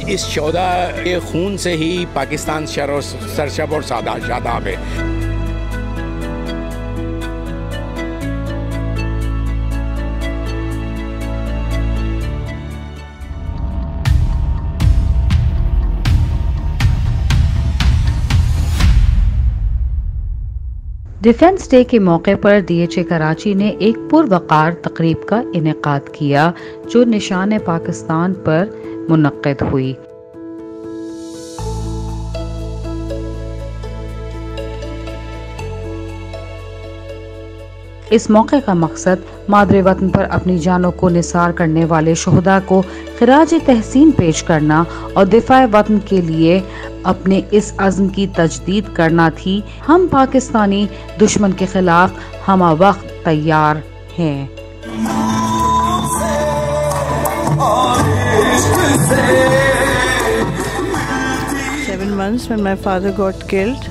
इस- चौदह के खून से ही पाकिस्तान शर और सरशब और सादा, शादाब है। डिफेंस डे के मौके पर डीएचए कराची ने एक पुरवकार तकरीब का इनका किया, जो निशान पाकिस्तान पर मुनद हुई। इस मौके का मकसद मादरे वतन पर अपनी जानों को निसार करने वाले शहदा को खराज तहसीन पेश करना और दिफा वतन के लिए अपने इस अज़म की तजदीद करना थी। हम पाकिस्तानी दुश्मन के खिलाफ हम वक्त तैयार हैं। Seven months when my father got killed.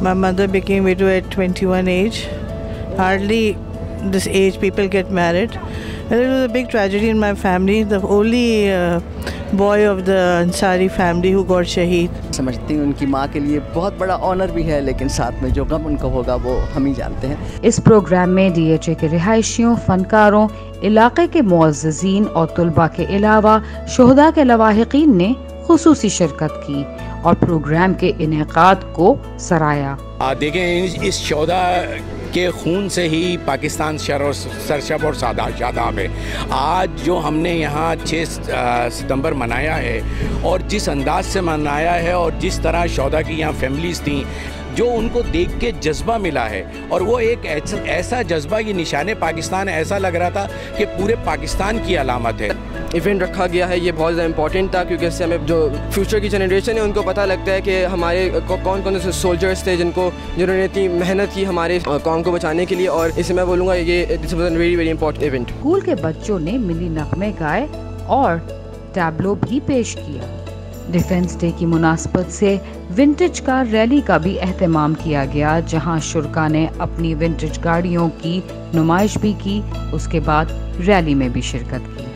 My mother became widow at 21 age. Hardly this age people get married. And it was a big tragedy in my family. The only uh, boy of the Ansari family who got shaheed. समझती हूँ उनकी माँ के लिए बहुत बड़ा honour भी है लेकिन साथ में जो गम उनको होगा वो हम ही जानते हैं इस प्रोग्राम में डीएचए के रिहायशियों फनकारों इलाके के मुआजीन और तलबा के अलावा शहदा के लवाहिकीन ने खसूसी शिरकत की और प्रोग्राम के इनका को सराया आ, देखें इस- चौदह के खून से ही पाकिस्तान शर और सरशब और सादा शादाब है आज जो हमने यहाँ छः सितंबर मनाया है और जिस अंदाज से मनाया है और जिस तरह शौदा की यहाँ फैमिलीज़ थी, जो उनको देख के जज्बा मिला है और वो एक ऐसा जज्बा ये निशान पाकिस्तान, ऐसा लग रहा था कि पूरे पाकिस्तान की अलामत है। इवेंट रखा गया है, ये बहुत ज़्यादा इंपॉर्टेंट था क्योंकि इससे हमें जो फ्यूचर की जनरेशन है, उनको पता लगता है कि हमारे कौन कौन से सोल्जर्स थे जिनको, जिन्होंने इतनी मेहनत की हमारे कौम को बचाने के लिए और इसे मैं बोलूँगा ये this was very very important event school के बच्चों ने मिली नगमे गाए और टैबलो भी पेश किया। डिफेंस डे की मुनासबत से विंटेज कार रैली का भी अहतमाम किया गया, जहाँ शुरा ने अपनी विंटेज गाड़ियों की नुमाइश भी की, उसके बाद रैली में भी शिरकत की।